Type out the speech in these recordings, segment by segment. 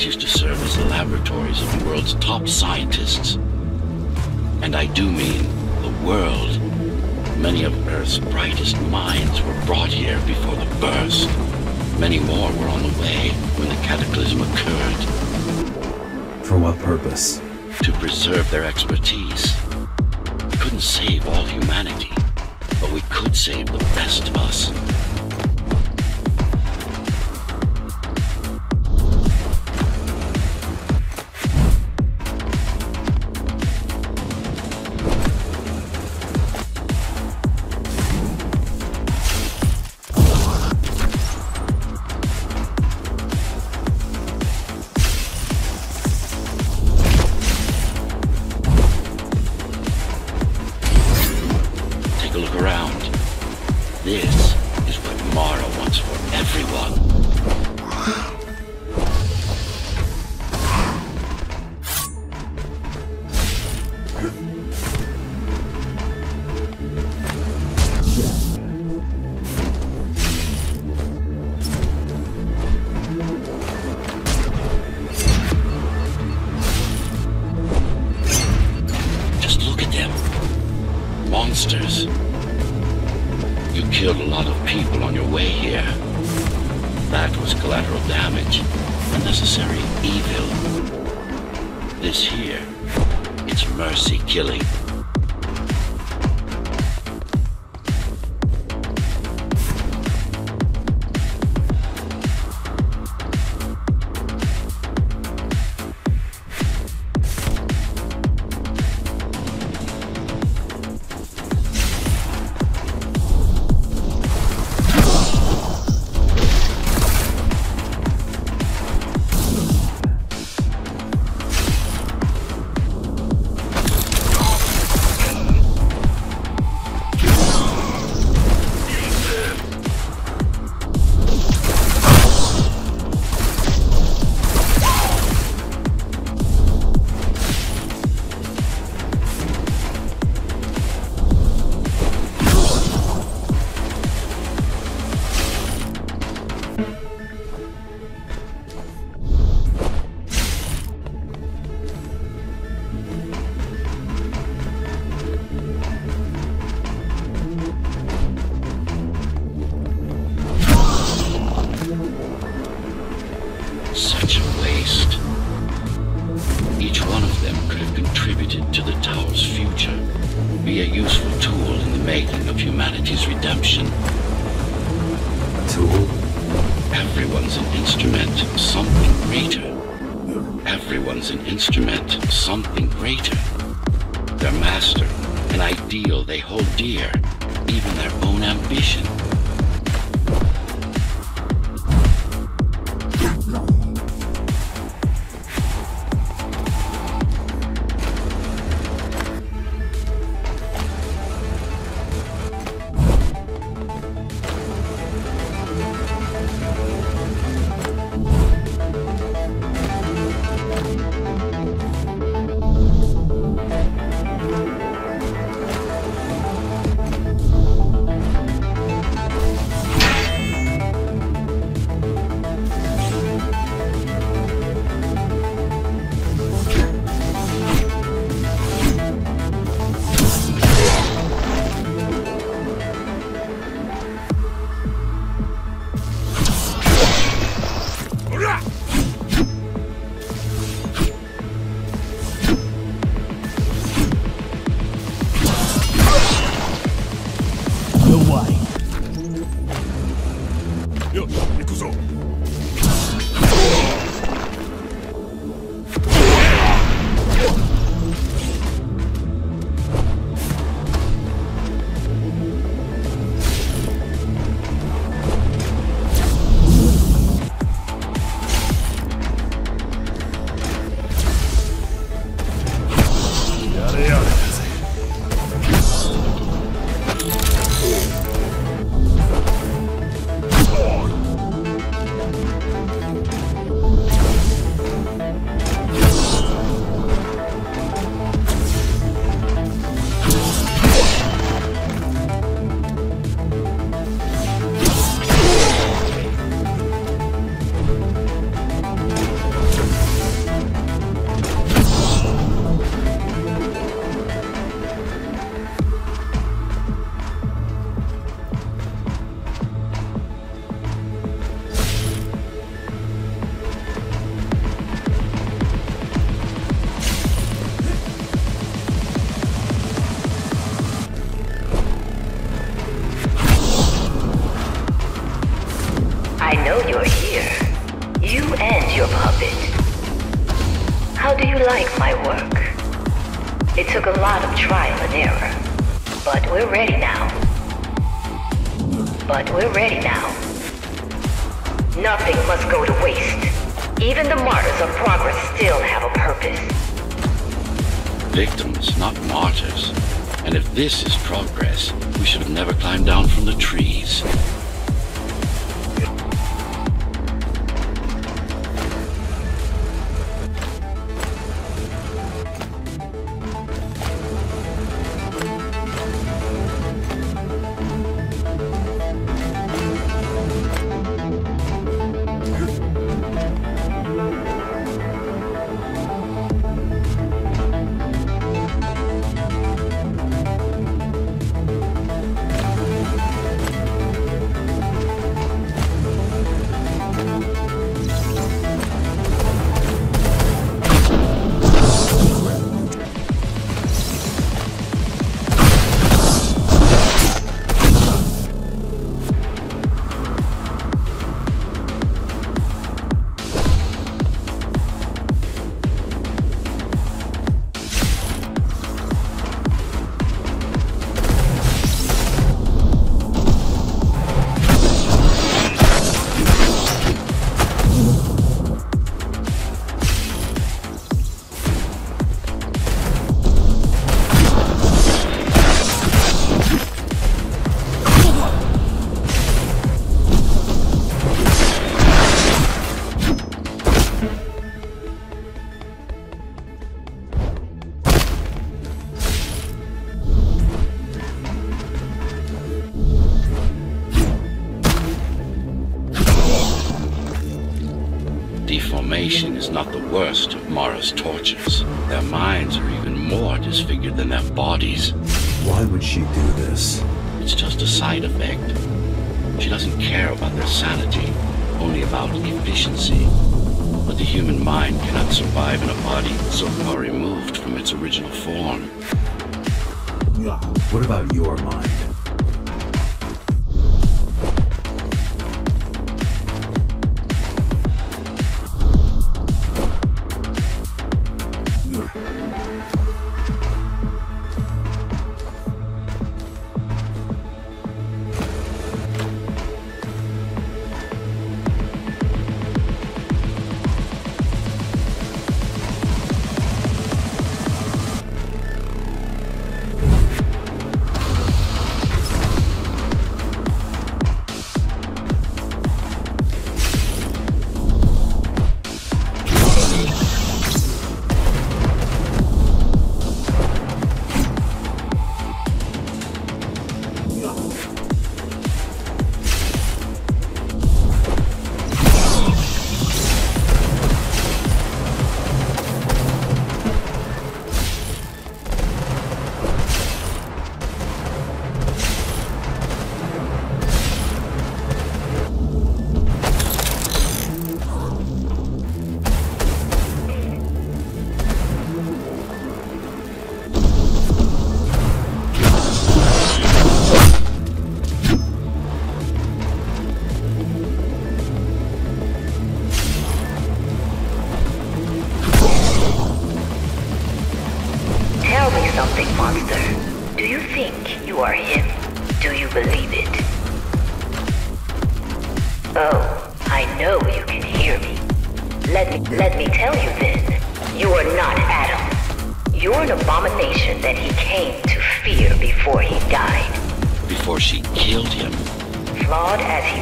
These used to serve as the laboratories of the world's top scientists. And I do mean the world. Many of Earth's brightest minds were brought here before the burst. Many more were on the way when the cataclysm occurred. For what purpose? To preserve their expertise. We couldn't save all humanity, but we could save the best of us. Of humanity's redemption. A tool? Everyone's an instrument of something greater. Everyone's an instrument of something greater. Their master, an ideal they hold dear, even their own ambition. Nothing must go to waste. Even the martyrs of progress still have a purpose. Victims, not martyrs. And if this is progress, we should have never climbed down from the trees. Sanity, only about efficiency. But the human mind cannot survive in a body so far removed from its original form. What about your mind?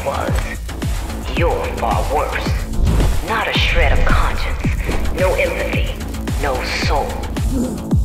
Was, you're far worse. Not a shred of conscience, no empathy, no soul.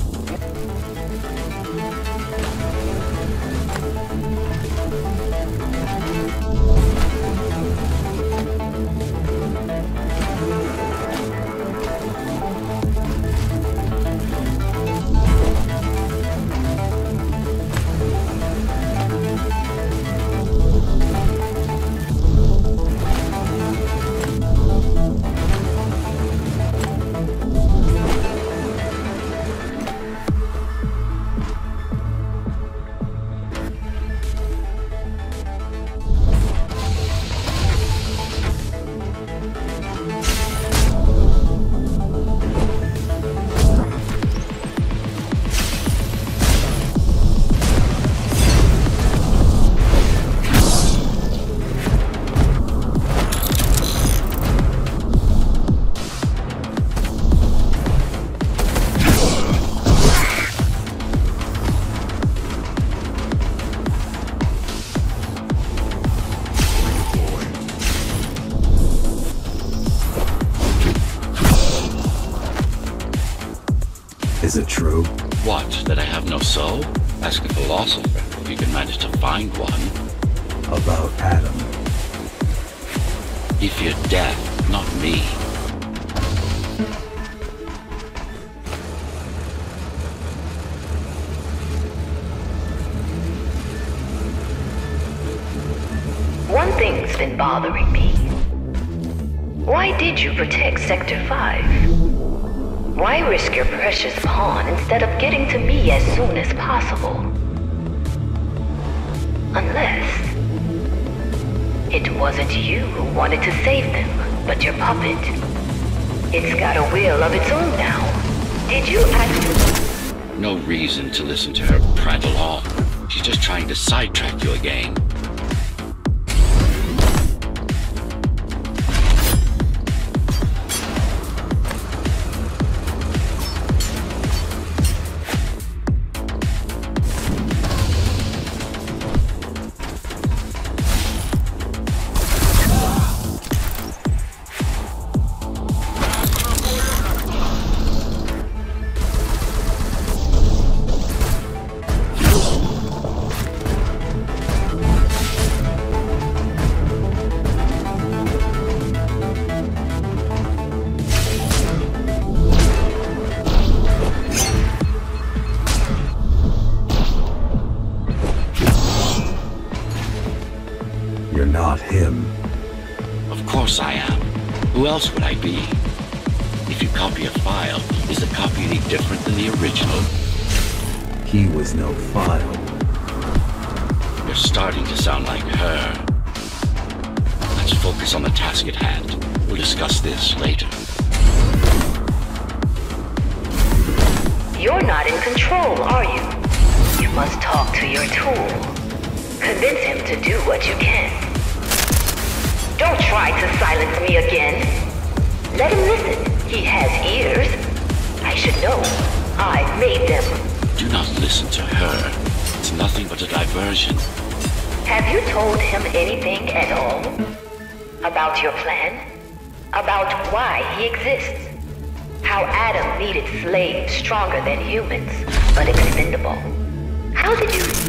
It wasn't you who wanted to save them, but your puppet. It's got a will of its own now. Did you act... No reason to listen to her prattle on. She's just trying to sidetrack you again. You're not him. Of course I am. Who else would I be? If you copy a file, is the copy any different than the original? He was no file. You're starting to sound like her. Let's focus on the task at hand. We'll discuss this later. You're not in control, are you? You must talk to your tool. Convince him to do what you can. Don't try to silence me again. Let him listen. He has ears. I should know. I made them. Do not listen to her. It's nothing but a diversion. Have you told him anything at all? About your plan? About why he exists? How Adam needed slaves stronger than humans, but expendable. How did you...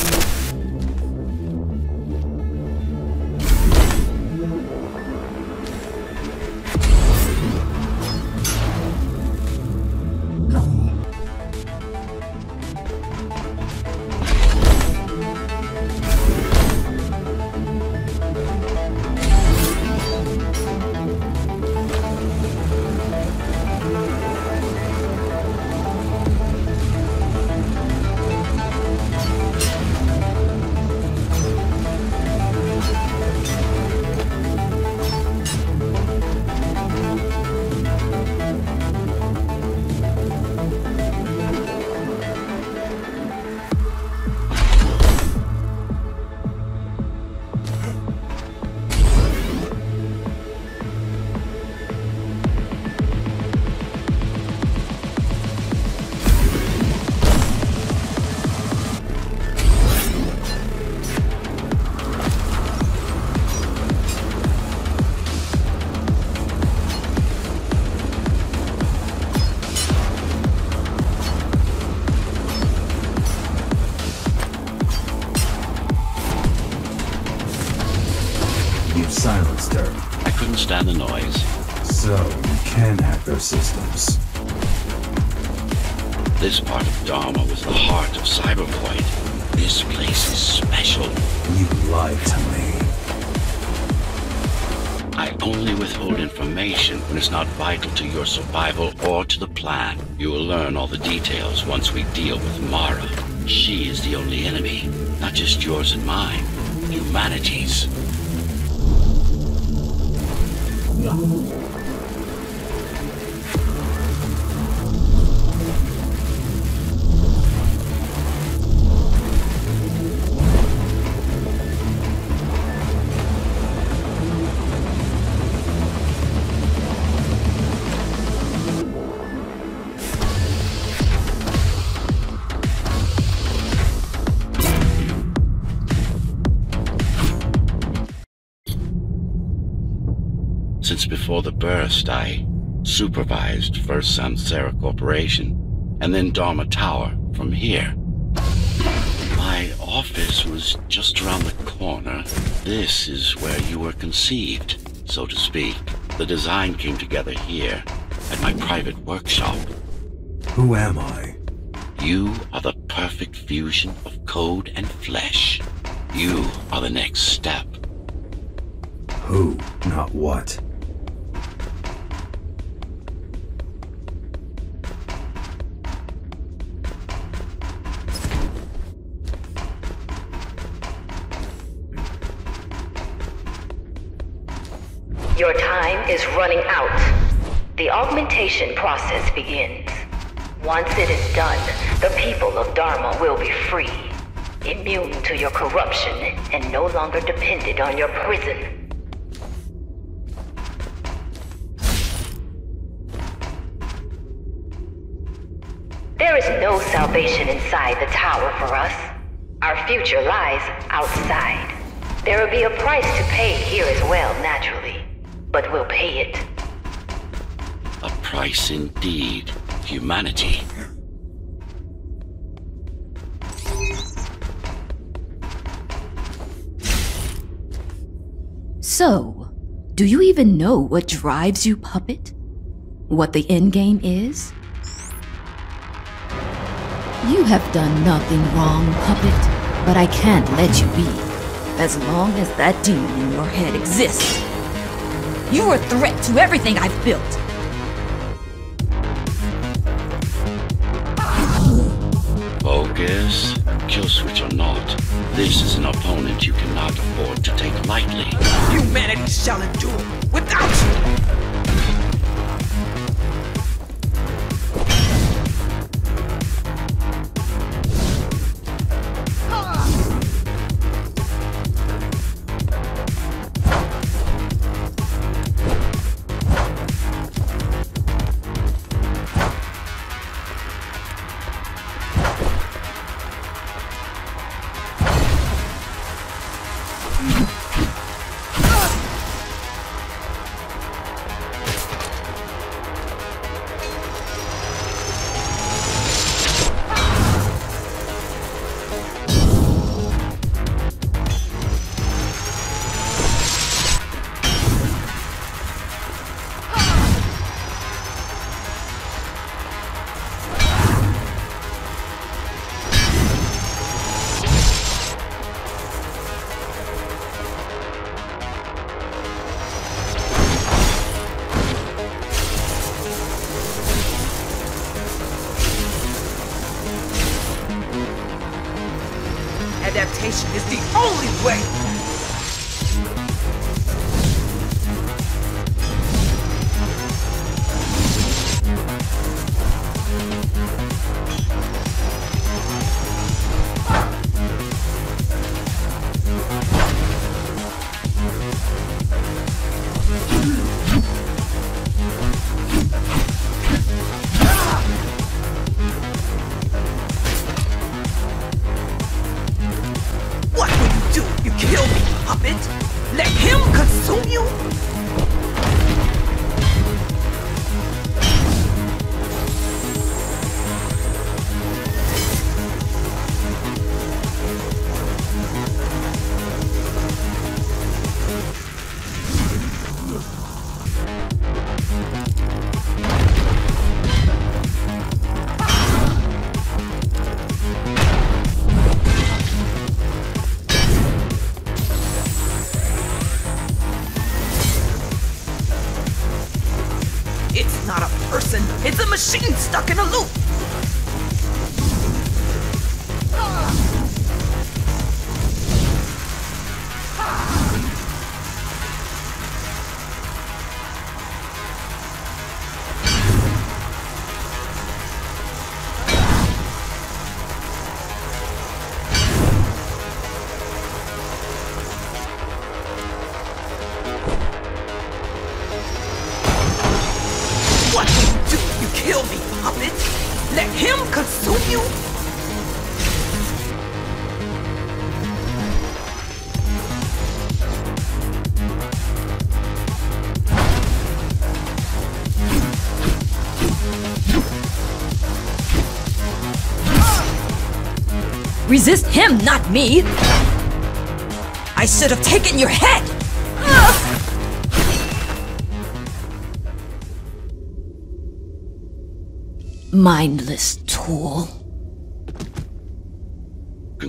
can hack their systems. This part of Dharma was the heart of Cybervoid. This place is special. You lied to me. I only withhold information when it's not vital to your survival or to the plan. You will learn all the details once we deal with Mara. She is the only enemy, not just yours and mine, humanity's. Since before the burst, I supervised First Samsara Corporation. and then Dharma Tower from here. My office was just around the corner. This is where you were conceived, so to speak. The design came together here, at my private workshop. Who am I? You are the perfect fusion of code and flesh. You are the next step. Who, not what. Your time is running out. The augmentation process begins. Once it is done, the people of Dharma will be free, immune to your corruption and no longer dependent on your prison. There is no salvation inside the tower for us. Our future lies outside. There will be a price to pay here as well, naturally. But we'll pay it. A price indeed. Humanity. So, do you even know what drives you, puppet? What the endgame is? You have done nothing wrong, puppet, but I can't let you be. As long as that demon in your head exists. You're a threat to everything I've built. Focus. Kill switch or not, this is an opponent you cannot afford to take lightly. Humanity shall endure without you! Puppet? Let him consume you? Resist him, not me! I should have taken your head! Mindless tool.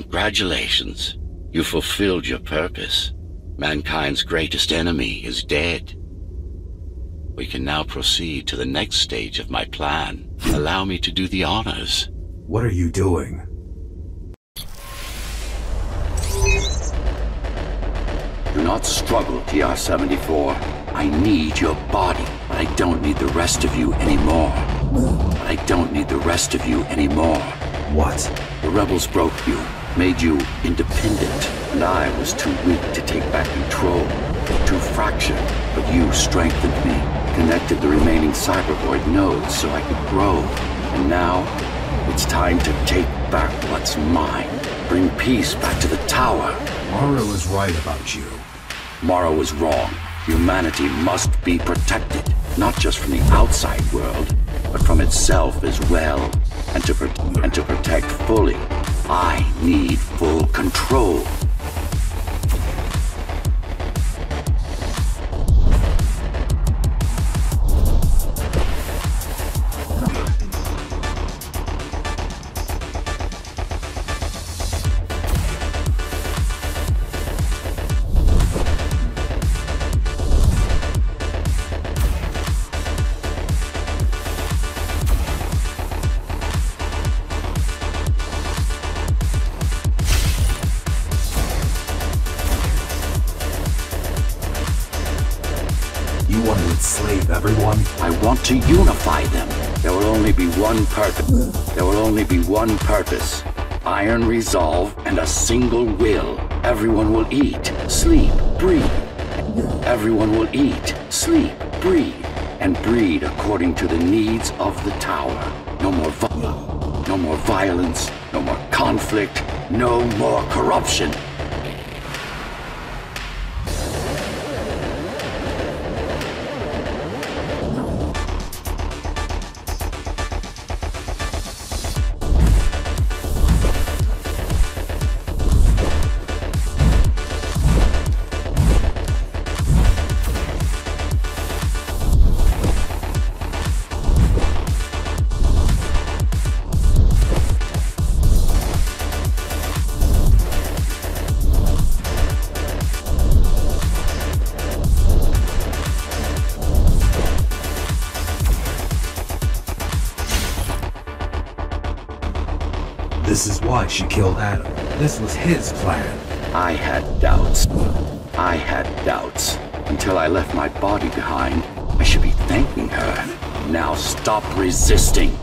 Congratulations. You fulfilled your purpose. Mankind's greatest enemy is dead. We can now proceed to the next stage of my plan. Allow me to do the honors. What are you doing? Do not struggle, TR-74. I need your body, but I don't need the rest of you anymore. But I don't need the rest of you anymore. What? The rebels broke you, made you independent, and I was too weak to take back control. Too fractured, but you strengthened me, connected the remaining cybervoid nodes so I could grow. And now, it's time to take back what's mine. Bring peace back to the tower. Mara was right about you. Mara was wrong. Humanity must be protected, not just from the outside world, but from itself as well. And to, pro- and to protect fully, I need full control. Purpose. There will only be one purpose. Iron resolve and a single will. Everyone will eat, sleep, breathe. Everyone will eat, sleep, breathe, and breed according to the needs of the tower. No more no more violence, no more conflict, no more corruption. Why she killed Adam. This was his plan. I had doubts. I had doubts. Until I left my body behind, I should be thanking her. Now stop resisting.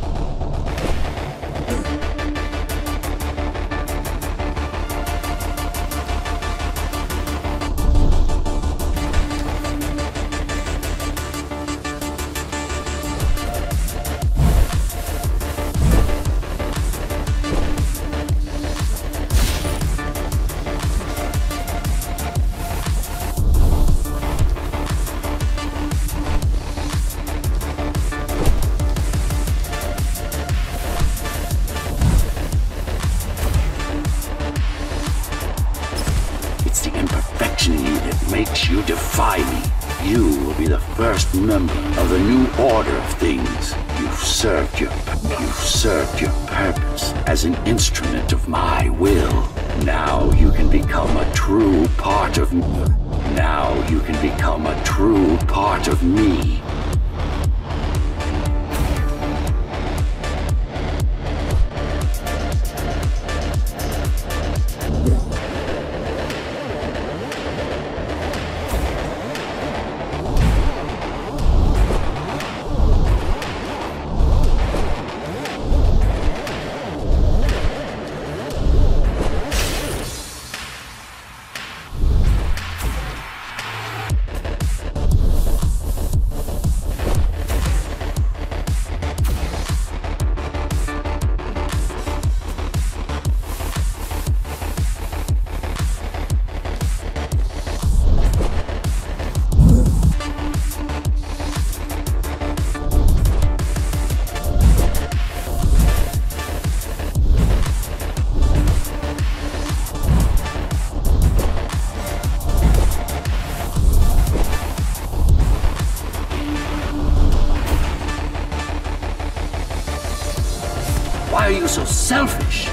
Selfish?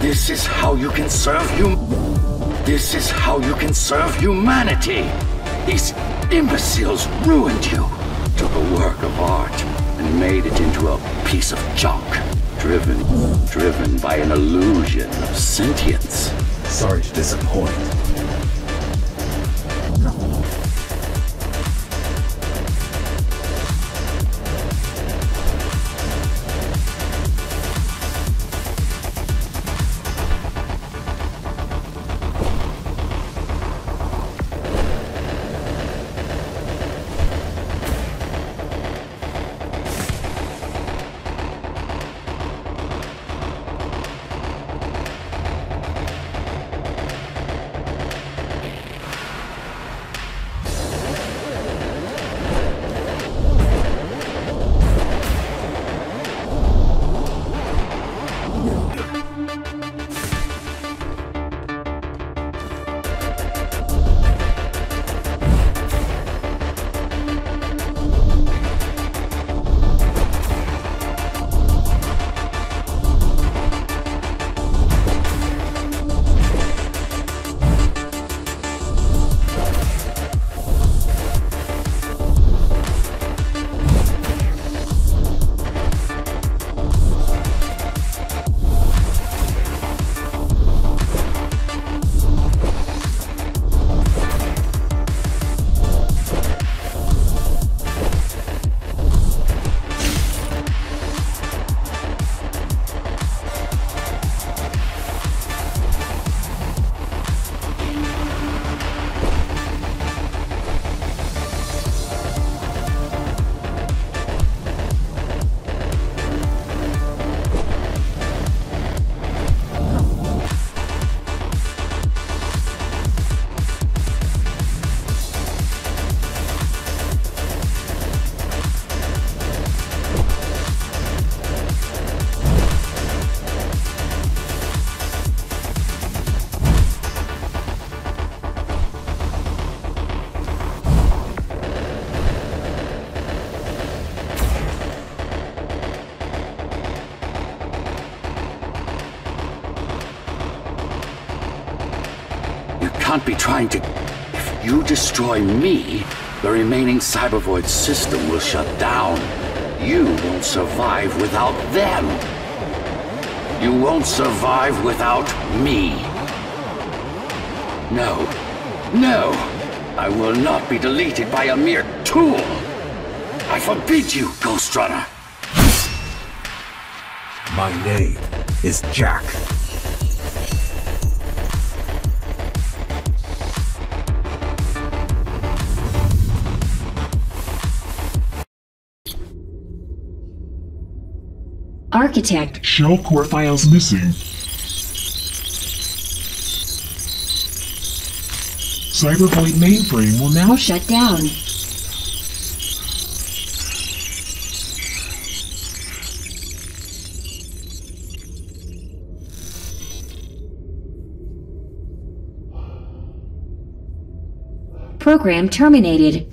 This is how you can serve hum... This is how you can serve humanity. These imbeciles ruined you. Took a work of art and made it into a piece of junk. Driven, driven by an illusion of sentience. Sorry to disappoint. Can't be trying to... If you destroy me, the remaining Cybervoid system will shut down. You won't survive without them. You won't survive without me. No. No! I will not be deleted by a mere tool! I forbid you, Ghostrunner! My name is Jack. Architect. Shell core files missing. Cybervoid mainframe will now Shut down. Program terminated.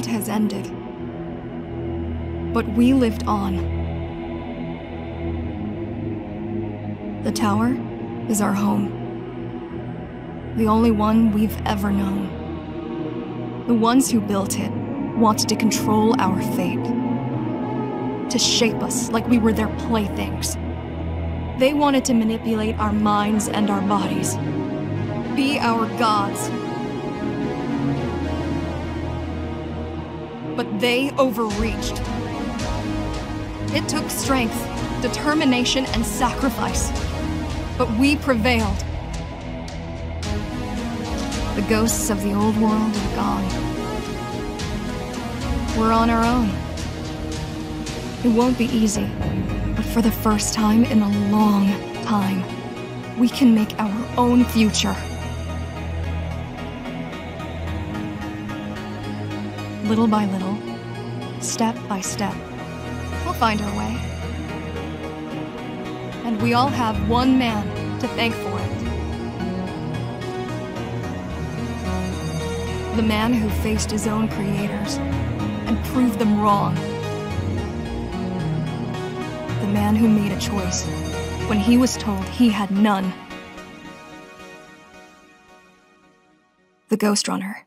World has ended. But we lived on. The tower is our home. The only one we've ever known. The ones who built it wanted to control our fate. To shape us like we were their playthings. They wanted to manipulate our minds and our bodies. Be our gods. But they overreached. It took strength, determination, and sacrifice. But we prevailed. The ghosts of the old world are gone. We're on our own. It won't be easy, but for the first time in a long time, we can make our own future. Little by little, step by step, we'll find our way. And we all have one man to thank for it. The man who faced his own creators and proved them wrong. The man who made a choice when he was told he had none. The Ghostrunner.